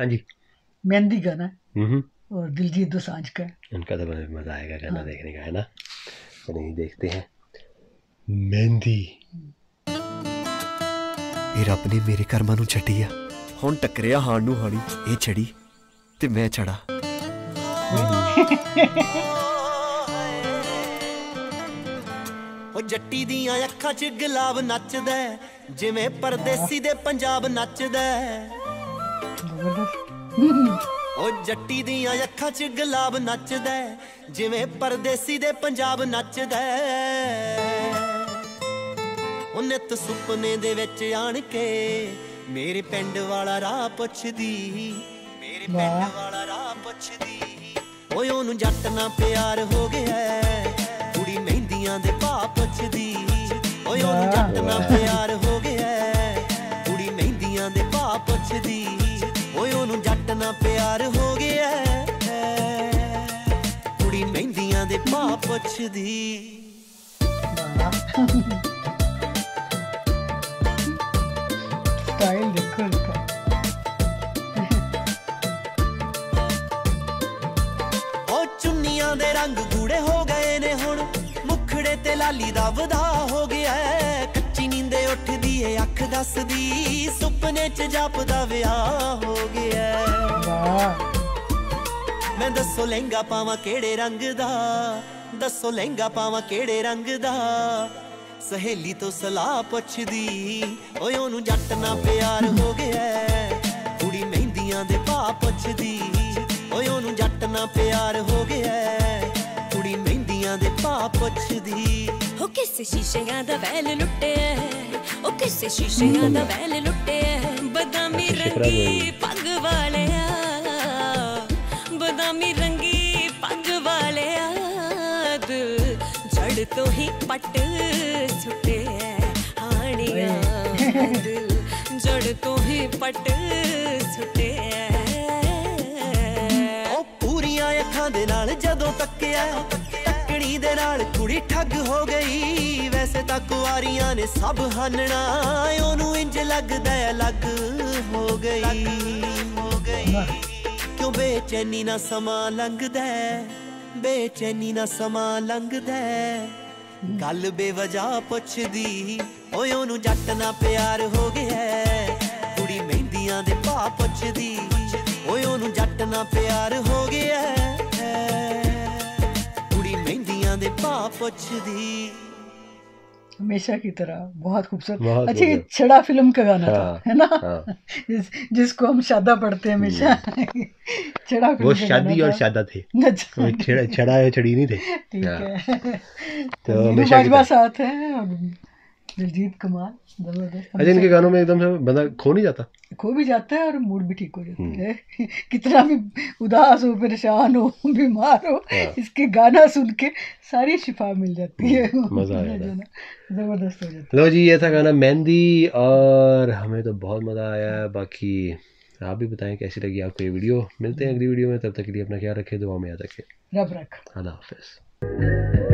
हाँ जी मेहंदी गाना है हम्म और दिलजीत दोसांझ का है उनका तो बड़ा मज़ा आएगा गाना हाँ। देखने का है ना तो नहीं देखते हैं मेहंदी ਇਹ ਰੱਬ ਨੇ ਮੇਰੇ ਕਰਮਾਂ ਨੂੰ ਛੱਡੀ ਆ ਹੁਣ ਟੱਕਰਿਆ ਹਾਣ ਨੂੰ ਹਾਣੀ ਇਹ ਛੜੀ ਤੇ ਮੈਂ ਛੜਾ ਉਹ ਜੱਟੀ ਦੀਆਂ ਅੱਖਾਂ 'ਚ ਗੁਲਾਬ ਨੱਚਦਾ ਹੈ, ਜਿਵੇਂ ਪਰਦੇਸੀ ਦੇ ਪੰਜਾਬ ਨੱਚਦਾ ਹੈ। जबरदस्त ਉਹ ਜੱਟੀ ਦੀਆਂ ਅੱਖਾਂ 'ਚ ਗੁਲਾਬ ਨੱਚਦਾ ਜਿਵੇਂ ਪਰਦੇਸੀ ਦੇ ਪੰਜਾਬ ਨੱਚਦਾ ਹੈ। ਉਹ ਨਿੱਤ ਸੁਪਨੇ ਦੇ ਵਿੱਚ ਆਣ ਕੇ ਮੇਰੇ ਪਿੰਡ ਵਾਲਾ ਰਾਹ ਪੁੱਛਦੀ ਮੇਰੇ ਪਿੰਡ। ਵਾਲਾ ਰਾਹ ਪੁੱਛਦੀ ਓਏ ਉਹਨੂੰ ਜੱਟ ਨਾਲ ਪਿਆਰ ਹੋ ਗਿਆ ਕੁੜੀ ਮਹਿੰਦੀਆਂ ਦੇ ਭਾਅ ਪੁੱਛਦੀ ਓਏ ਉਹਨੂੰ। ਜੱਟ ਨਾਲ ਪਿਆਰ ਦੇ ਪਾ ਪੁੱਛਦੀ। ਸਟਾਈਲ ਦੇਖੋ ਇਸਕਾ ਉਹ ਚੁੰਨੀਆਂ ਦੇ ਰੰਗ ਗੂੜੇ ਹੋ ਗਏ ਨੇ ਹੁਣ। ਮੁਖੜੇ ਤੇ ਲਾਲੀ ਦਾ ਵਧਾ ਹੋ ਗਿਆ ਕੱਚੀ ਨੀਂਦੇ ਉੱਠਦੀ ਏ ਅੱਖ ਦੱਸਦੀ। ਸੁਪਨੇ 'ਚ ਜਾਪਦਾ ਵਿਆਹ ਹੋ ਗਿਆ ਵਾਹ। ਮੈਂ ਦੱਸੋ ਲਹਿੰਗਾ ਪਾਵਾਂ ਕਿਹੜੇ ਰੰਗ ਦਾ ਦੱਸੋ ਲਹਿੰਗਾ ਪਾਵਾਂ ਕਿਹੜੇ ਰੰਗ ਦਾ ਸਹੇਲੀ ਤੋਂ ਸਲਾਹ ਪੁੱਛਦੀ ਓਏ ਉਹਨੂੰ ਜੱਟ ਨਾਲ ਪਿਆਰ ਹੋ ਗਿਆ ਹੈ। ਕੁੜੀ ਮਹਿੰਦੀਆਂ ਦੇ ਭਾਅ ਪੁੱਛਦੀ ਓਏ ਉਹਨੂੰ ਜੱਟ ਨਾਲ ਪਿਆਰ ਹੋ ਗਿਆ ਹੈ। ਕੁੜੀ ਮਹਿੰਦੀਆਂ ਦੇ ਭਾਅ ਪੁੱਛਦੀ ਉਹ ਕਿਸੇ ਸ਼ੀਸ਼ਿਆਂ ਦਾ ਵੈਲ ਲੁੱਟਿਆ ਉਹ ਕਿਸੇ ਸ਼ੀਸ਼ਿਆਂ ਦਾ ਵੈਲ ਲੁੱਟਿਆ ਬਦਾਮੀ ਰੰਗੀ। ਪੱਗ ਵਾਲਿਆ ਤੋਂ ਹੀ ਪੱਟ ਸੁੱਟਿਆ ਹਾਣੀਆਂ ਦਿਲ ਜੜ ਤੋਂ ਹੀ ਪੱਟ ਸੁੱਟਿਆ। ਉਹ ਪੂਰੀਆਂ ਅੱਖਾਂ ਦੇ ਨਾਲ ਜਦੋਂ ਤੱਕਿਆ, ਤੱਕਣੀ ਦੇ ਨਾਲ ਕੁੜੀ ਠੱਗ ਹੋ ਗਈ। ਵੈਸੇ ਤਾਂ ਕੁਆਰੀਆਂ ਨੇ ਸਭ ਹਾਨਣਾ, ਉਹਨੂੰ ਇੰਜ ਲੱਗਦਾ ਅਲੱਗ ਹੋ ਗਈ ਹੋ ਗਈ। ਕਿਉਂ ਬੇਚੈਨੀ ਨਾ ਸਮਾਂ ਲੰਘਦਾ ਬੇਚੈਨੀ ਨਾ ਸਮਾਂ ਲੰਘਦਾ ਗੱਲ ਬੇਵਜਾ ਪੁੱਛਦੀ, ਓਏ ਉਹਨੂੰ ਜੱਟ ਨਾਲ ਪਿਆਰ ਹੋ ਗਿਆ ਕੁੜੀ ਮਹਿੰਦੀਆਂ ਦੇ ਪਾ ਪੁੱਛਦੀ, ਓਏ ਉਹਨੂੰ ਜੱਟ ਨਾਲ ਪਿਆਰ ਹੋ ਗਿਆ ਕੁੜੀ ਮਹਿੰਦੀਆਂ ਦੇ ਪਾ ਪੁੱਛਦੀ हमेशा की तरह बहुत खूबसूरत। अच्छा ये छड़ा फ़िल्म का गाना हाँ, था है ना? हाँ। जिस, जिसको हम शादा पढ़ते हैं हमेशा। छड़ा फ़िल्म वो शादी और शादा थे। अच्छा। छड़ा छड़ा या छड़ी नहीं थे। ठीक हाँ। है। तो हमेशा बाजवा तरह। साथ है दिलजीत कमाल ज़बरदस्त अच्छा इनके गानों में एकदम से बंदा खो नहीं जाता? खो भी जाता है और मूड भी ठीक हो जाता हम्म। है। कितना भी उदास हो परेशान हो बीमार हो हाँ। इसके गाना सुन के सारी शिफा मिल जाती है। हम्म, मज़ा आ जाता है। ज़बरदस्त हो जाता लो जी ये था गाना मेहंदी और हमें तो बहुत मज़ा आया। बाकी आप भी बताएँ कैसी लगी आपको ये वीडियो? मिलते हैं अगली वीडियो में। तब तक के लिए अपना ख्याल रखें दुआ में याद रखें। रब रख। अल्लाह हाफिज़।